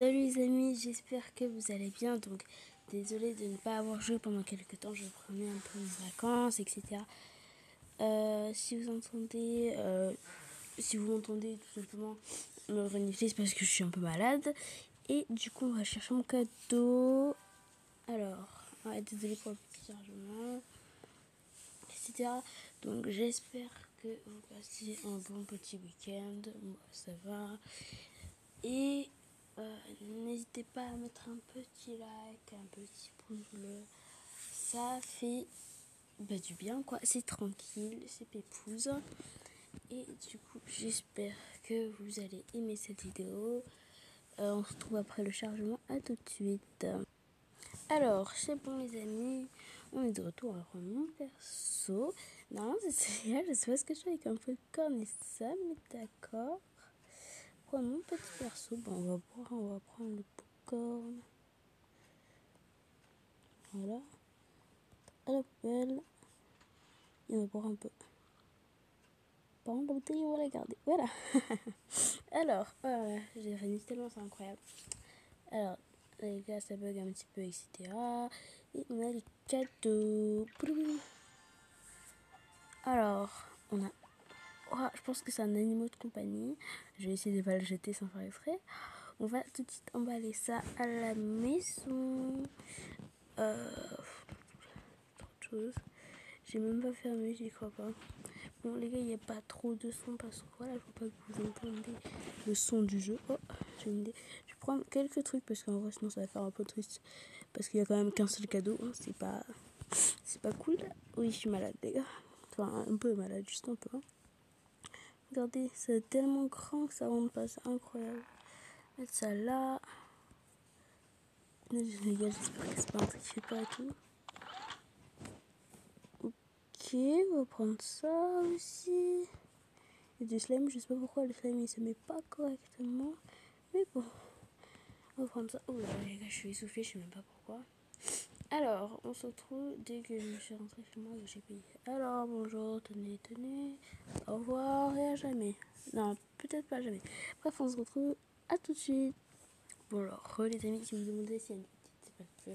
Salut les amis, j'espère que vous allez bien. Donc, désolé de ne pas avoir joué pendant quelques temps. Je prenais un peu mes vacances, etc. Euh, si vous entendez, euh, si vous m'entendez tout simplement me renifler, c'est parce que je suis un peu malade. Et du coup, on va chercher mon cadeau. Alors, désolé pour le petit chargement, etc. Donc, j'espère que vous passez un bon petit week-end. Moi, ça va. Et euh, n'hésitez pas à mettre un petit like, un petit pouce bleu. Ça fait bah, du bien, quoi. C'est tranquille, c'est pépouze. Et du coup, j'espère que vous allez aimer cette vidéo. Euh, on se retrouve après le chargement. À tout de suite. Alors, c'est bon les amis, on est de retour à mon perso. Non, c'est génial, je sais pas ce que je fais avec un peu de corne et ça, mais d'accord mon petit perso? Bon, on va boire, on va prendre le popcorn. Voilà. À la poubelle. Et on va boire un peu. Par contre, la bouteille, on va la garder. Voilà. Alors, euh, j'ai réuni tellement, c'est incroyable. Alors, les gars, ça bug un petit peu, etc. Et on a les cadeaux. Alors, on a Oh, je pense que c'est un animal de compagnie. Je vais essayer de ne pas le jeter sans faire effraie. On va tout de suite emballer ça à la maison. Euh, trop de choses. J'ai même pas fermé, j'y crois pas. Bon, les gars, il n'y a pas trop de son parce que voilà, il faut pas que vous entendiez le son du jeu. Oh, j'ai une idée. Je vais prendre quelques trucs parce qu'en vrai, sinon ça va faire un peu triste. Parce qu'il y a quand même qu'un seul cadeau. Hein. C'est pas, pas cool. Oui, je suis malade, les gars. Enfin, un peu malade, juste un peu. Hein. Regardez, c'est tellement grand que ça rend pas, c'est incroyable. Mettre ça là. Les gars, j'espère que c'est pas un truc pas et tout. Ok, on va prendre ça aussi. A du slime, je sais pas pourquoi le slime il se met pas correctement. Mais bon, on va prendre ça. Oh là les gars, je suis essoufflée, je sais même pas pourquoi. Alors, on se retrouve dès que je suis rentrée chez moi que j'ai payé. Alors, bonjour, tenez, tenez. Au revoir et à jamais. Non, peut-être pas jamais. Bref, on se retrouve à tout de suite. Bon, alors, les amis, si vous me demandez s'il y a une petite, c'est parce que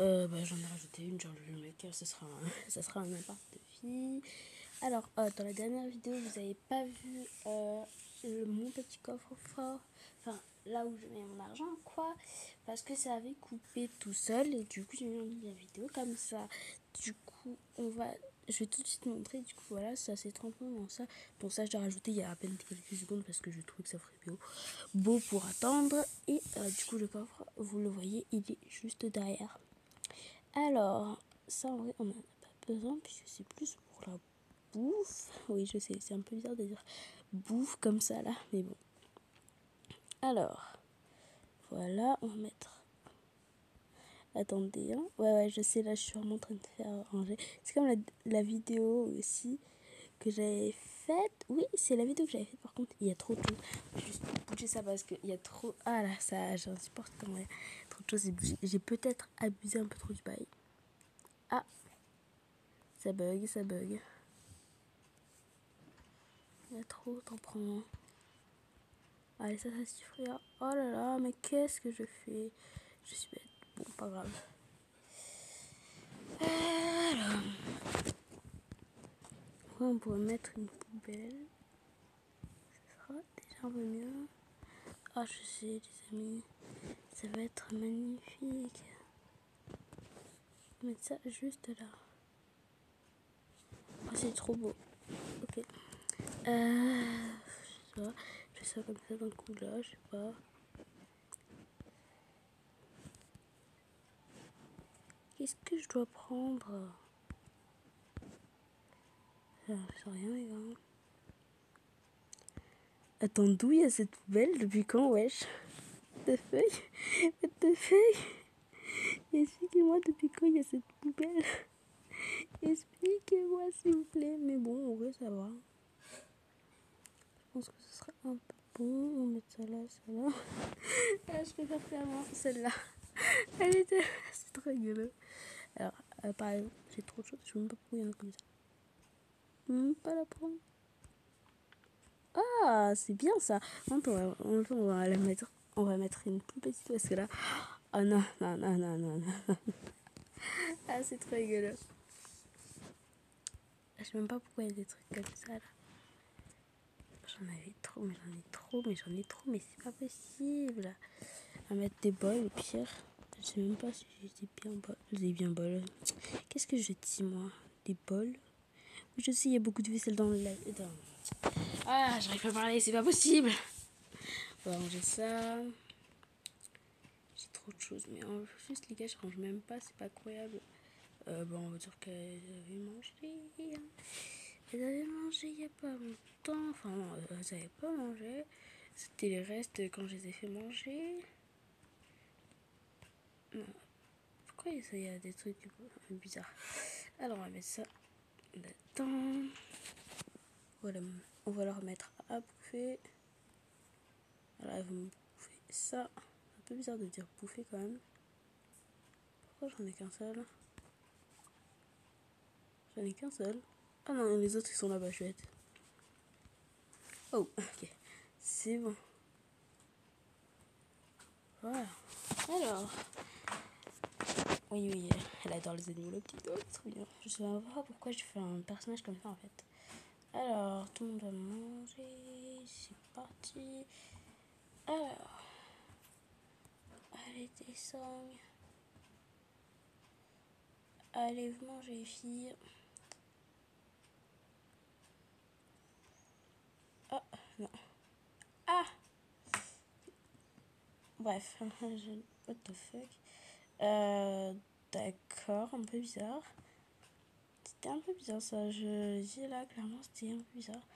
euh, bah, j'en ai rajouté une, genre le mec, ça sera un, ça sera un appart de fille. Alors, euh, dans la dernière vidéo, vous n'avez pas vu euh, mon petit coffre fort. Enfin, là où je mets mon argent, quoi. Parce que ça avait coupé tout seul. Et du coup, j'ai mis la vidéo comme ça. Du coup, on va. Je vais tout de suite montrer. Du coup, voilà, ça c'est trempé dans ça. Bon, ça, je l'ai rajouté il y a à peine quelques secondes parce que je trouve que ça ferait beau, beau pour attendre. Et euh, du coup, le coffre, vous le voyez, il est juste derrière. Alors, ça, en vrai, on n'en a pas besoin puisque c'est plus pour la bouffe. Oui, je sais, c'est un peu bizarre de dire bouffe comme ça là, mais bon. Alors, voilà, on va mettre. Attendez, hein. Ouais, ouais, je sais, là, je suis vraiment en train de faire ranger. C'est comme la, vidéo aussi que j'avais faite. Oui, c'est la vidéo que j'avais faite. Par contre, il y a trop de choses. Je vais juste bouger ça parce qu'il y a trop. Ah là, ça, supporte quand même. Trop de choses. J'ai peut-être abusé un peu trop du bail. Ah, ça bug, ça bug. Il y a trop, t'en prends. Allez, ça, ça suffira. Oh là là, mais qu'est-ce que je fais? Je suis bête. Bon, pas grave. Alors. on pourrait mettre une poubelle. Ça sera déjà un peu mieux. Ah, je sais, les amis. Ça va être magnifique. Mettre ça juste là. Oh, c'est trop beau. Ok. Euh, je sais pas ça comme ça d'un coup là, je sais pas. Qu'est-ce que je dois prendre? Je sais rien les gars. Attends, d'où il y a cette poubelle? Depuis quand, wesh? De feuilles De feuilles Expliquez-moi depuis quand il y a cette poubelle? Expliquez-moi s'il vous plaît. Mais bon, en vrai, ça va. Je pense que ce sera un peu bon. On met ça là, ça là. ah, je préfère clairement celle-là. Elle était. C'est trop rigolo. Alors, euh, par exemple, j'ai trop de choses. Je ne veux même pas pourquoi il y en a comme ça. Même pas la prendre. Ah, c'est bien ça. On, on va la mettre On va mettre une plus petite parce que là. Oh non, non, non, non, non, non. ah, c'est trop rigolo. Je sais même pas pourquoi il y a des trucs comme ça là. J'en avais trop, mais j'en ai trop, mais j'en ai trop, mais c'est pas possible. Va mettre des bols au pire. Je sais même pas si j'ai bien bol. J'ai bien bol. Qu'est-ce que je dis moi? Des bols? Je sais, il y a beaucoup de vaisselle dans le dans... Ah, j'arrive pas à parler, c'est pas possible. On va ranger ça. J'ai trop de choses, mais en juste les gars, je range même pas, c'est pas incroyable. Euh, bon, on va dire qu'elle avait mangé. Elle avait mangé il y a pas longtemps. Enfin, non, elle n'avait pas mangé. C'était les restes quand je les ai fait manger. Pourquoi il y a des trucs bizarres? Alors, on va mettre ça là-dedans. Voilà, on va leur mettre à bouffer. Alors, elles vont bouffer ça. Un peu bizarre de dire bouffer quand même. Pourquoi j'en ai qu'un seul? J'en ai qu'un seul. Ah non, les autres ils sont là-bas, chouette. Oh, ok. C'est bon. Voilà. Alors. Oui, oui, elle adore les animaux, le petit trop bien. Je sais pas pourquoi je fais un personnage comme ça en fait. Alors, tout le monde va manger. C'est parti. Alors. Allez, descends. Allez, vous mangez, filles. Oh, non. Ah Bref, what the fuck. Euh, D'accord, un peu bizarre. C'était un peu bizarre ça. Je dis là, clairement, c'était un peu bizarre.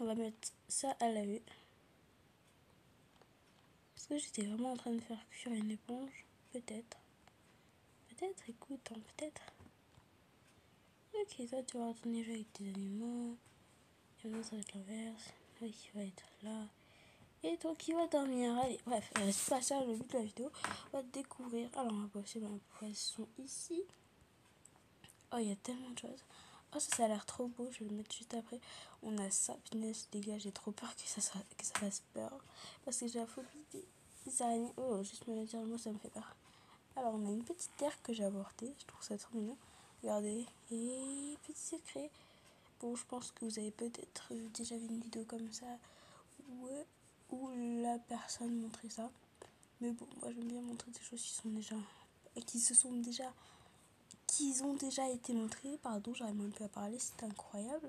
On va mettre ça à la vue. Est-ce que j'étais vraiment en train de faire cuire une éponge Peut-être. Peut-être, écoute, hein, peut-être. Ok, toi tu vas retourner jouer avec tes animaux. Et maintenant ça va être l'inverse. Oui, qui va être là. Et toi qui vas dormir. Allez, bref, euh, c'est pas ça le but de la vidéo. On va découvrir. Alors, on va passer dans poisson ici. Oh, il y a tellement de choses. Oh, ça, ça a l'air trop beau. Je vais le mettre juste après. On a ça. Punaise, les gars, j'ai trop peur que ça, que ça fasse peur. Parce que j'ai la phobie des araignées. Oh, juste me dire le mot, ça me fait peur. Alors, on a une petite terre que j'ai avortée. Je trouve ça trop mignon. Regardez. Et petit secret. Bon, je pense que vous avez peut-être déjà vu une vidéo comme ça. Ouais où la personne montrait ça. Mais bon, moi j'aime bien montrer des choses qui sont déjà. qui se sont déjà. qui ont déjà été montrées. Pardon, j'arrive même plus à parler, c'est incroyable.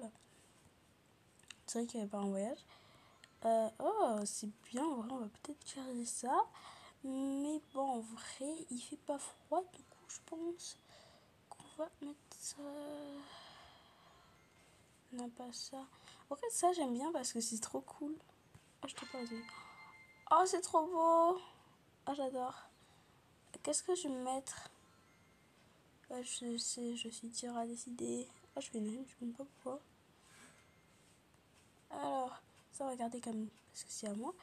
C'est vrai qu'il n'y avait pas un voyage. Euh, oh, c'est bien, en vrai, on va peut-être garder ça. Mais bon, en vrai, il fait pas froid, du coup, je pense qu'on va mettre ça. Non, pas ça. En fait, ça, j'aime bien parce que c'est trop cool. Oh, je t'ai pas. Oh, c'est trop beau. Oh, j'adore. Qu'est-ce que je vais mettre? Je sais, je suis dur à décider. Oh, je fais une je sais même pas pourquoi. Alors, ça, on va garder comme parce que c'est à moi.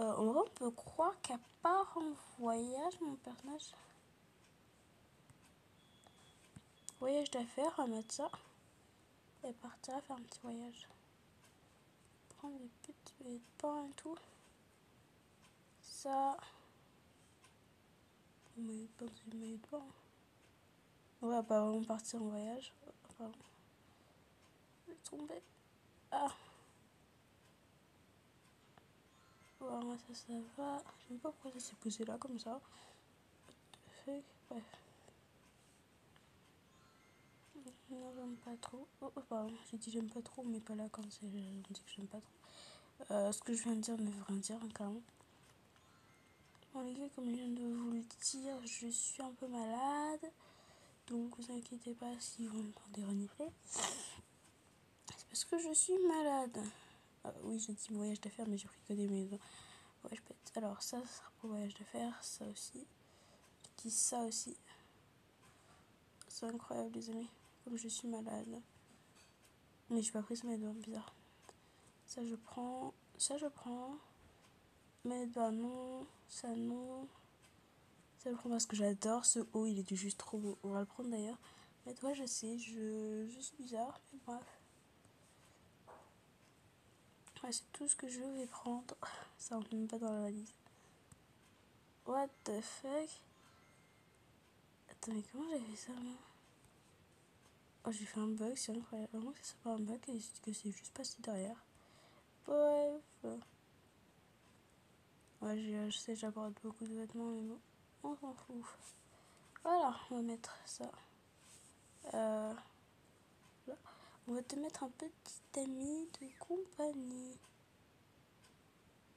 Euh, on peut croire qu'à part en voyage, mon personnage. Voyage d'affaires, on va mettre ça. Et partir faire un petit voyage. Prendre des petits pains et tout. Ça. Mais pas de maillot de pain. On partir en voyage. Je vais tomber. Ah. Voilà, ça, ça va. Je sais pas pourquoi ça s'est posé là comme ça. Bref. Non, j'aime pas trop. Oh, oh pardon, j'ai dit j'aime pas trop, mais pas là quand c'est, on dit que j'aime pas trop. Euh, ce que je viens de dire ne veut rien dire, hein, carrément. Bon, les gars, comme je viens de vous le dire, je suis un peu malade. Donc, vous inquiétez pas si vous m'entendez renifler. C'est parce que je suis malade. Ah, oui, j'ai dit voyage d'affaires, mais j'ai pris que des maisons. Ouais, je pète. Alors, ça, ça sera pour voyage d'affaires. Ça aussi. Je dis ça aussi. C'est incroyable, les amis. Comme je suis malade. Mais j'ai pas pris ça mes bizarre. Ça, je prends. Ça, je prends. Mais doigts, non. Ça, non. Ça, je prends parce que j'adore ce haut. Il est juste trop beau. On va le prendre d'ailleurs. Mais toi, je sais, je, suis bizarre. Mais bref. c'est tout ce que je vais prendre. Ça rentre même pas dans la valise. What the fuck? Attends, mais comment j'ai fait ça, moi? Oh, j'ai fait un bug, c'est incroyable. Vraiment que c'est pas un bug et que c'est juste passé derrière. Bref. Ouais, je sais, j'apporte beaucoup de vêtements, mais bon, on s'en fout. Voilà, on va mettre ça. Euh, là. On va te mettre un petit ami de compagnie.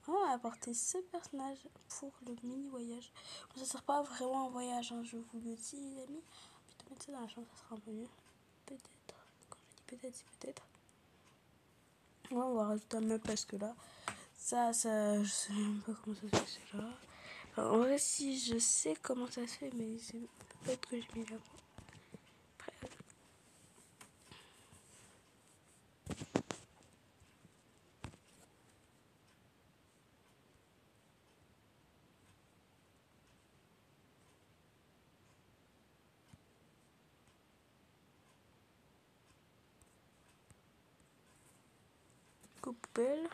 On va apporter ce personnage pour le mini voyage. Ça sert pas vraiment un voyage, hein, je vous le dis, les amis. Puis te mettre ça dans la chambre, ça sera un peu mieux. Peut-être. Quand je dis peut-être, c'est peut-être. Ouais, on va rajouter un meuble parce que là, ça, ça, je sais même pas comment ça se fait, là. En vrai, si je sais comment ça se fait, mais c'est peut-être que j'ai mis là. Poubelle.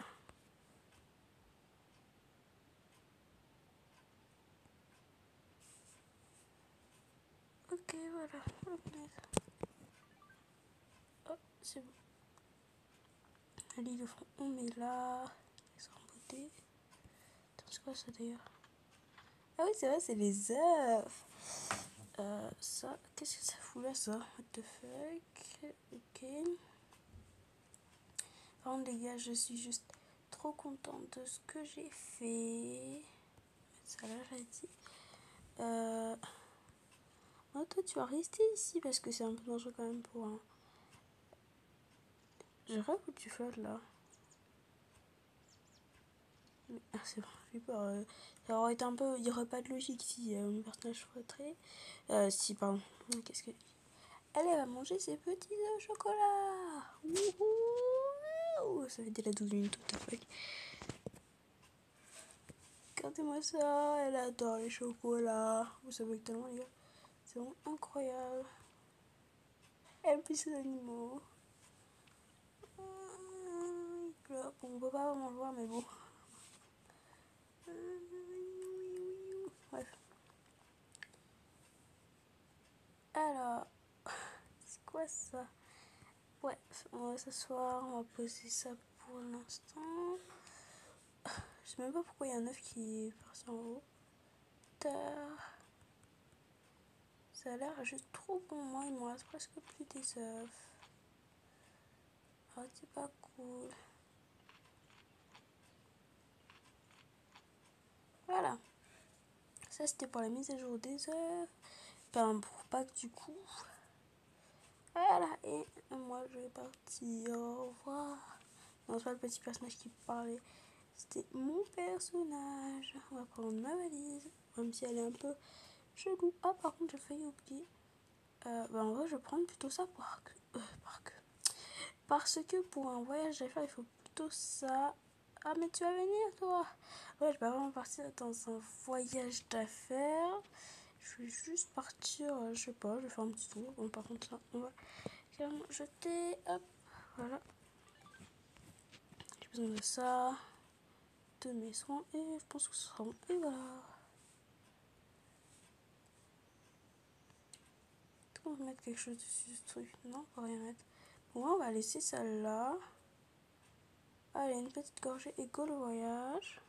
Ok, voilà. Oh, c'est bon. Allez, le fond, on met là. Ils sont beauté. c'est quoi ça d'ailleurs? Ah oui, c'est vrai, c'est les œufs. Euh, ça, qu'est-ce que ça fout là, ça? What the fuck? Ok. Par les gars, je suis juste trop contente de ce que j'ai fait. Ça là, j'ai dit. Euh... Oh, toi, tu vas rester ici parce que c'est un peu dangereux quand même pour un. Je rêve où tu flottes là. Ah, c'est bon, j'ai peur. Euh, ça aurait été un peu. Il n'y aurait pas de logique si euh, mon personnage flotterait. Euh, si, pardon. Qu'est-ce que. Elle va manger ses petits œufs au chocolat. Wouhou ça fait déjà 12 minutes, what the fuck. Regardez-moi ça, elle adore les chocolats. Vous savez tellement, les gars. C'est vraiment incroyable. Elle plus ses animaux. Bon, on peut pas vraiment le voir, mais bon. Bref. Alors, c'est quoi ça? Ouais, on va s'asseoir, on va poser ça pour l'instant. Je sais même pas pourquoi il y a un œuf qui est parti en haut. Ça a l'air juste trop bon. Moi, il me reste presque plus des œufs. Ah, c'est pas cool. Voilà. Ça, c'était pour la mise à jour des œufs. Enfin, pour pas que du coup. Voilà, et moi je vais partir. Au revoir. Non, c'est pas le petit personnage qui parlait. C'était mon personnage. On va prendre ma valise. Même si elle est un peu chelou. Ah, par contre, j'ai failli oublier. Euh, bah, en vrai, je vais prendre plutôt ça pour que, euh. Parce que pour un voyage faire il faut plutôt ça. Ah, mais tu vas venir, toi Ouais, je vais vraiment partir dans un voyage d'affaires. Je vais juste partir, euh, je sais pas, je vais faire un petit tour. Bon, par contre, ça, on va carrément jeter. Hop, voilà. J'ai besoin de ça, de mes soins, et je pense que ce sera bon. Et voilà. On va mettre quelque chose dessus ce truc? Non, on va rien mettre. Bon, on va laisser celle-là. Allez, une petite gorgée et go le voyage.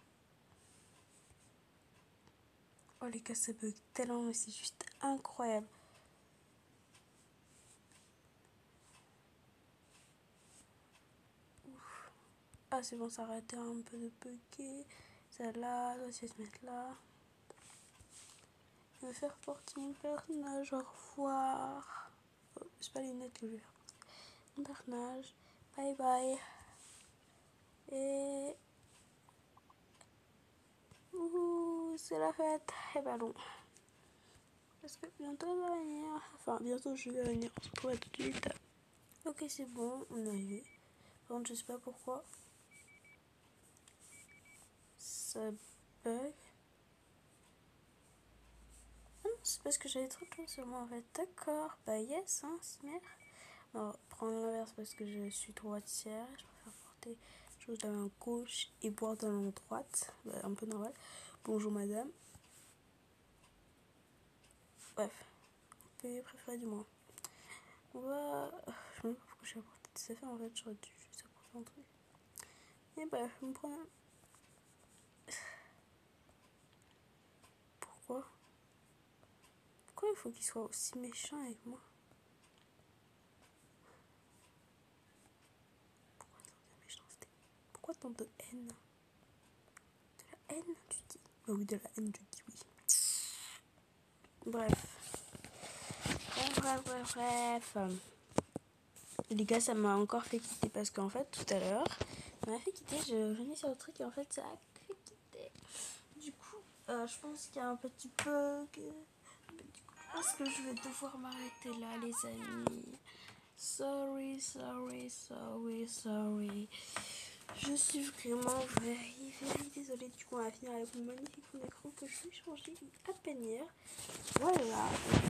Oh les gars, ça bug tellement, mais c'est juste incroyable. Ah c'est bon, ça a arrêté un peu de bugger. Celle-là, doit se mettre là. Je vais faire porter mon personnage, au revoir. Oh, c'est pas les lunettes que je vais faire Mon personnage, bye bye. Et c'est la fête. Et bah non. Parce que bientôt elle va venir. Enfin, bientôt je vais venir. On se retrouve tout de suite. Ok, c'est bon, on est arrivé. Par contre, je sais pas pourquoi. Ça bug. Ah c'est parce que j'avais trop de sur moi en fait. D'accord, bah yes, hein, Smer. Alors, prendre l'inverse parce que je suis droitière. Je préfère porter chose de la main gauche et boire de la droite. Bah, un peu normal. Bonjour madame. Bref, pays préféré du moins. On va. Je sais pas pourquoi j'ai apporté des affaires en fait, j'aurais dû juste apporter un truc. Et bref, je me prends. Pourquoi? Pourquoi il faut qu'il soit aussi méchant avec moi? Pourquoi tant de méchanceté? Pourquoi tant de haine? De la haine, tu dis? Bah oui, de la haine, tu dis oui. Bref. Bref, bref, bref. Les gars, ça m'a encore fait quitter parce qu'en fait, tout à l'heure, ça m'a fait quitter. Je venais sur le truc et en fait, ça a fait quitter. Du coup, euh, je pense qu'il y a un petit bug. Je pense que je vais devoir m'arrêter là, les amis. Sorry, sorry, sorry, sorry. Je suis vraiment very désolée. Du coup, on va finir avec mon magnifique fond d'écran que je vais changer à peine hier. Voilà.